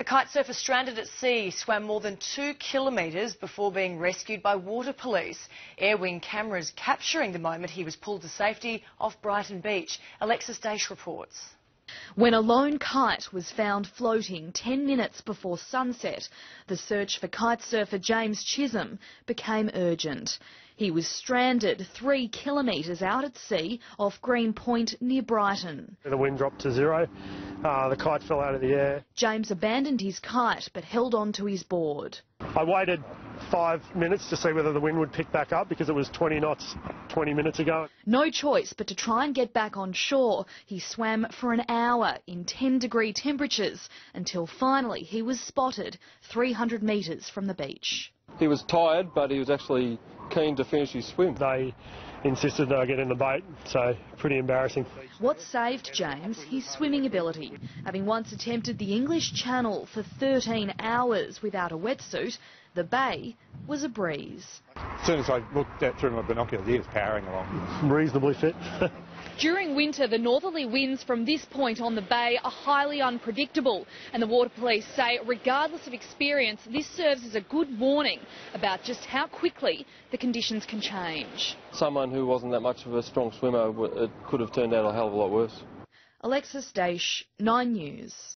A kite surfer stranded at sea swam more than two kilometres before being rescued by water police. Air Wing cameras capturing the moment he was pulled to safety off Brighton Beach. Alexis Daish reports. When a lone kite was found floating 10 minutes before sunset, the search for kite surfer James Chisholm became urgent. He was stranded three kilometres out at sea off Green Point near Brighton. The wind dropped to zero. Uh, the kite fell out of the air. James abandoned his kite but held on to his board. I waited five minutes to see whether the wind would pick back up because it was 20 knots 20 minutes ago. No choice but to try and get back on shore. He swam for an hour in 10 degree temperatures until finally he was spotted 300 metres from the beach. He was tired, but he was actually keen to finish his swim. They insisted that I get in the boat, so pretty embarrassing. What saved James? His swimming ability. Having once attempted the English Channel for 13 hours without a wetsuit, the bay was a breeze. As soon as I looked at through my binoculars, he was powering along. Reasonably fit. During winter, the northerly winds from this point on the bay are highly unpredictable, and the water police say, regardless of experience, this serves as a good warning about just how quickly the conditions can change. Someone who wasn't that much of a strong swimmer, it uh, could have turned out a hell of a lot worse. Alexis Daish, 9 News.